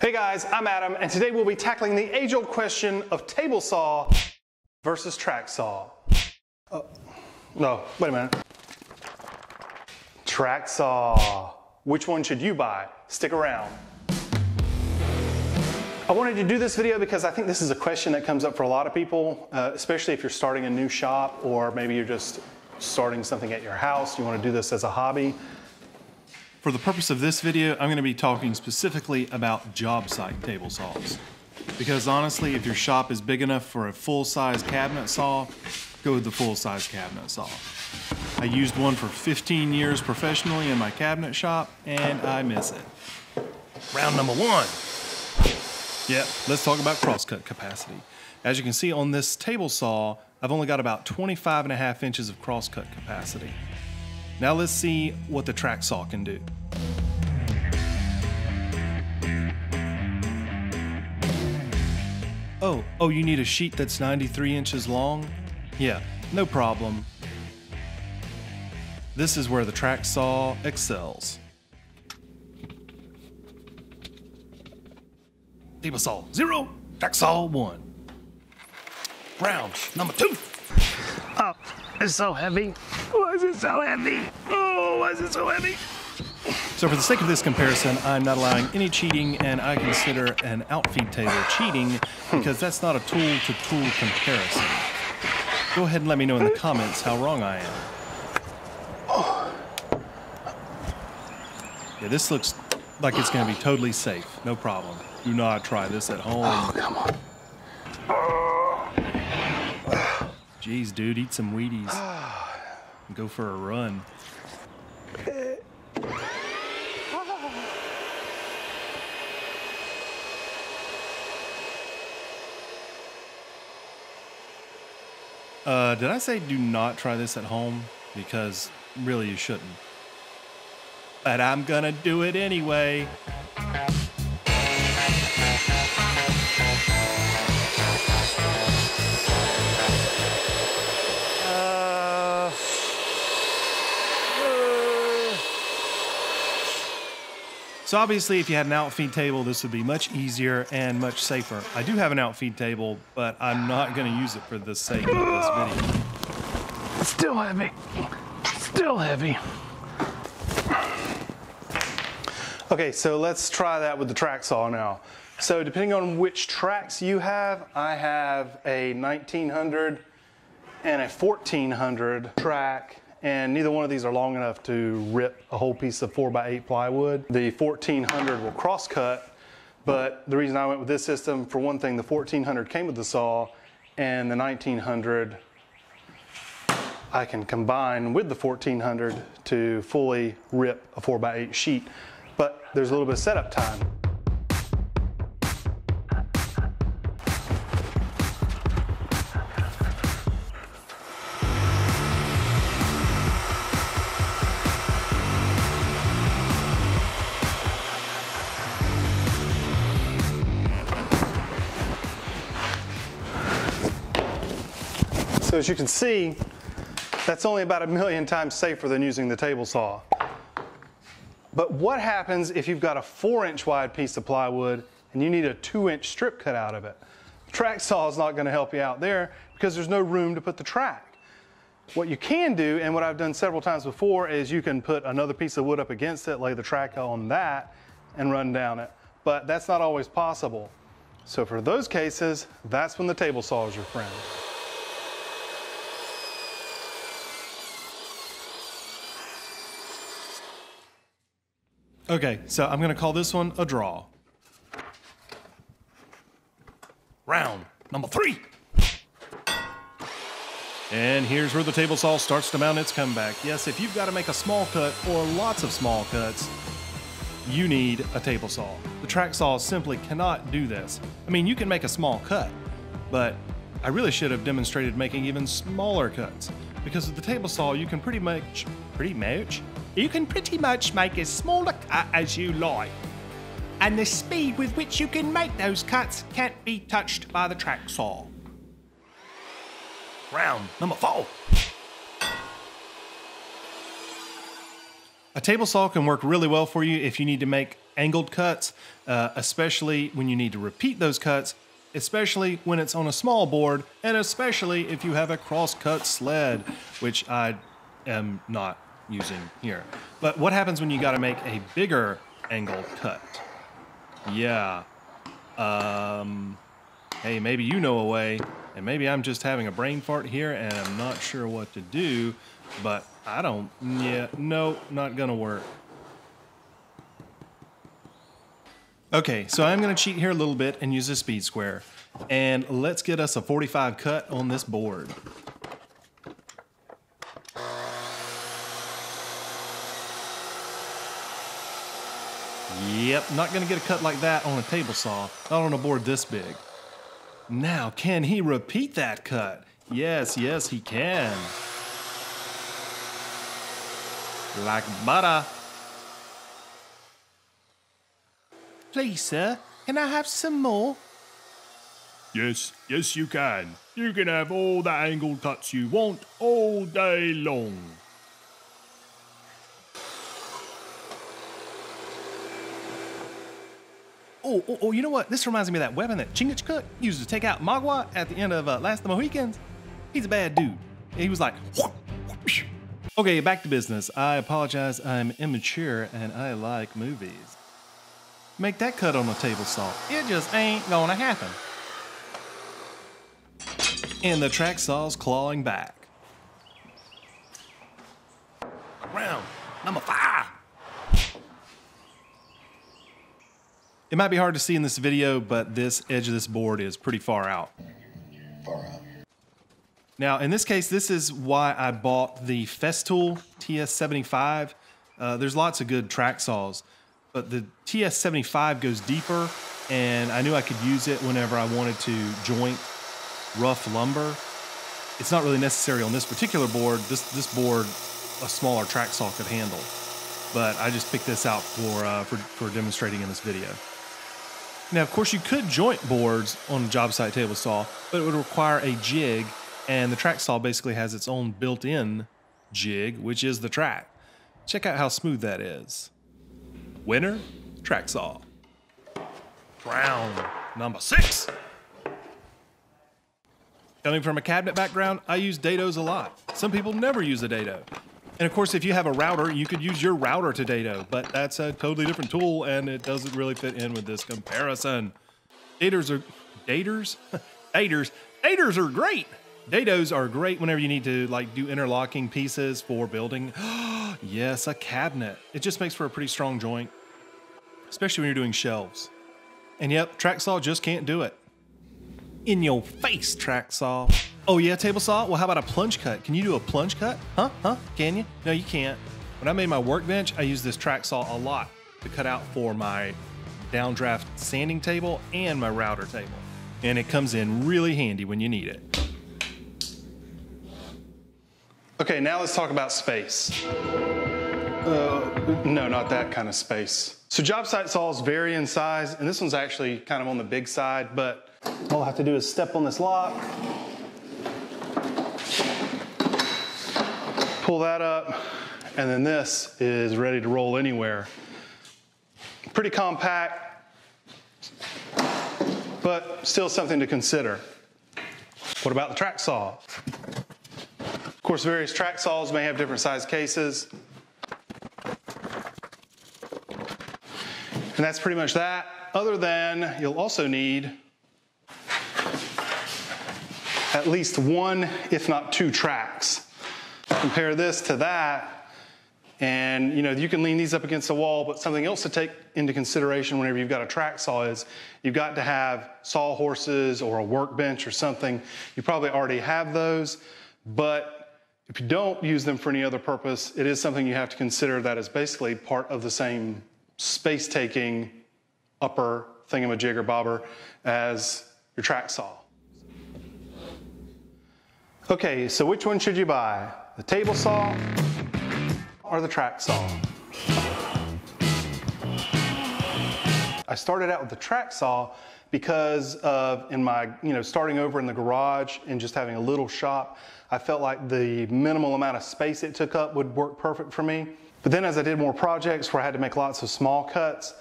Hey guys, I'm Adam, and today we'll be tackling the age-old question of table saw versus track saw. Oh, no, wait a minute. Track saw. Which one should you buy? Stick around. I wanted to do this video because I think this is a question that comes up for a lot of people, uh, especially if you're starting a new shop or maybe you're just starting something at your house. You want to do this as a hobby. For the purpose of this video, I'm going to be talking specifically about job site table saws. Because honestly, if your shop is big enough for a full-size cabinet saw, go with the full-size cabinet saw. I used one for 15 years professionally in my cabinet shop, and I miss it. Round number one. Yeah, let's talk about crosscut capacity. As you can see on this table saw, I've only got about 25 and a half inches of crosscut capacity. Now let's see what the track saw can do. Oh, oh, you need a sheet that's 93 inches long? Yeah, no problem. This is where the track saw excels. Table saw zero, track saw one. Round number two. Oh, it's so heavy. Why is it so heavy? Oh, why is it so heavy? So for the sake of this comparison, I'm not allowing any cheating and I consider an outfeed table cheating because that's not a tool-to-tool -tool comparison. Go ahead and let me know in the comments how wrong I am. Yeah, this looks like it's going to be totally safe. No problem. Do not try this at home. Oh, come on. Jeez, dude, eat some Wheaties. Go for a run. Uh, did I say do not try this at home? Because really you shouldn't. But I'm gonna do it anyway. So obviously if you had an outfeed table, this would be much easier and much safer. I do have an outfeed table, but I'm not gonna use it for the sake of this video. Still heavy, still heavy. Okay, so let's try that with the track saw now. So depending on which tracks you have, I have a 1900 and a 1400 track and neither one of these are long enough to rip a whole piece of 4x8 plywood. The 1400 will cross cut, but the reason I went with this system, for one thing, the 1400 came with the saw, and the 1900 I can combine with the 1400 to fully rip a 4x8 sheet, but there's a little bit of setup time. So as you can see, that's only about a million times safer than using the table saw. But what happens if you've got a four inch wide piece of plywood and you need a two inch strip cut out of it? The track saw is not gonna help you out there because there's no room to put the track. What you can do, and what I've done several times before, is you can put another piece of wood up against it, lay the track on that, and run down it. But that's not always possible. So for those cases, that's when the table saw is your friend. Okay, so I'm gonna call this one a draw. Round number three. And here's where the table saw starts to mount its comeback. Yes, if you've got to make a small cut or lots of small cuts, you need a table saw. The track saw simply cannot do this. I mean, you can make a small cut, but I really should have demonstrated making even smaller cuts because with the table saw, you can pretty much, pretty much, you can pretty much make as small a cut as you like. And the speed with which you can make those cuts can't be touched by the track saw. Round number four. A table saw can work really well for you if you need to make angled cuts, uh, especially when you need to repeat those cuts, especially when it's on a small board, and especially if you have a cross-cut sled, which I am not using here. But what happens when you got to make a bigger angle cut? Yeah. Um, hey, maybe you know a way, and maybe I'm just having a brain fart here and I'm not sure what to do, but I don't, yeah, no, not gonna work. Okay, so I'm gonna cheat here a little bit and use a speed square. And let's get us a 45 cut on this board. Yep, not gonna get a cut like that on a table saw, not on a board this big. Now, can he repeat that cut? Yes, yes, he can. Like butter. Please, sir, can I have some more? Yes, yes, you can. You can have all the angled cuts you want all day long. Oh, oh, oh, you know what? This reminds me of that weapon that Chingachgook used to take out Magua at the end of uh, Last of the Mohicans. He's a bad dude. He was like, okay, back to business. I apologize. I'm immature and I like movies. Make that cut on a table saw. It just ain't gonna happen. And the track saw's clawing back. Round number five. It might be hard to see in this video, but this edge of this board is pretty far out. Far out. Now, in this case, this is why I bought the Festool TS75. Uh, there's lots of good track saws, but the TS75 goes deeper, and I knew I could use it whenever I wanted to joint rough lumber. It's not really necessary on this particular board. This this board, a smaller track saw could handle, but I just picked this out for uh, for, for demonstrating in this video. Now, of course, you could joint boards on a job site table saw, but it would require a jig, and the track saw basically has its own built-in jig, which is the track. Check out how smooth that is. Winner, track saw. Round number six. Coming from a cabinet background, I use dados a lot. Some people never use a dado. And of course, if you have a router, you could use your router to dado, but that's a totally different tool and it doesn't really fit in with this comparison. Daters are, daters? daters, daters are great. Dados are great whenever you need to like do interlocking pieces for building. yes, a cabinet. It just makes for a pretty strong joint, especially when you're doing shelves. And yep, track saw just can't do it. In your face, track saw. Oh yeah, table saw? Well, how about a plunge cut? Can you do a plunge cut? Huh? Huh? Can you? No, you can't. When I made my workbench, I used this track saw a lot to cut out for my downdraft sanding table and my router table. And it comes in really handy when you need it. Okay, now let's talk about space. Uh, no, not that kind of space. So job site saws vary in size, and this one's actually kind of on the big side, but all I have to do is step on this lock, pull that up, and then this is ready to roll anywhere. Pretty compact, but still something to consider. What about the track saw? Of course, various track saws may have different size cases. And that's pretty much that, other than you'll also need at least one, if not two tracks. Compare this to that, and you know you can lean these up against the wall, but something else to take into consideration whenever you've got a track saw is you've got to have saw horses or a workbench or something. You probably already have those, but if you don't use them for any other purpose, it is something you have to consider that is basically part of the same space taking upper thingamajigger bobber as your track saw. Okay, so which one should you buy? The table saw or the track saw? I started out with the track saw because of in my, you know, starting over in the garage and just having a little shop, I felt like the minimal amount of space it took up would work perfect for me. But then as I did more projects where I had to make lots of small cuts,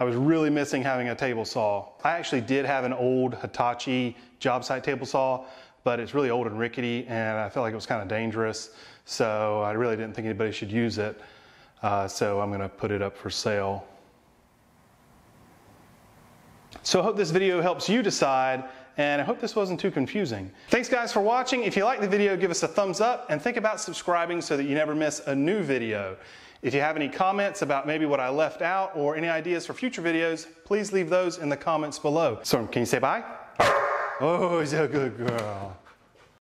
I was really missing having a table saw. I actually did have an old Hitachi job site table saw, but it's really old and rickety, and I felt like it was kind of dangerous. So I really didn't think anybody should use it. Uh, so I'm going to put it up for sale. So I hope this video helps you decide, and I hope this wasn't too confusing. Thanks guys for watching. If you like the video, give us a thumbs up, and think about subscribing so that you never miss a new video. If you have any comments about maybe what I left out or any ideas for future videos, please leave those in the comments below. Storm, can you say bye? Oh, he's a good girl.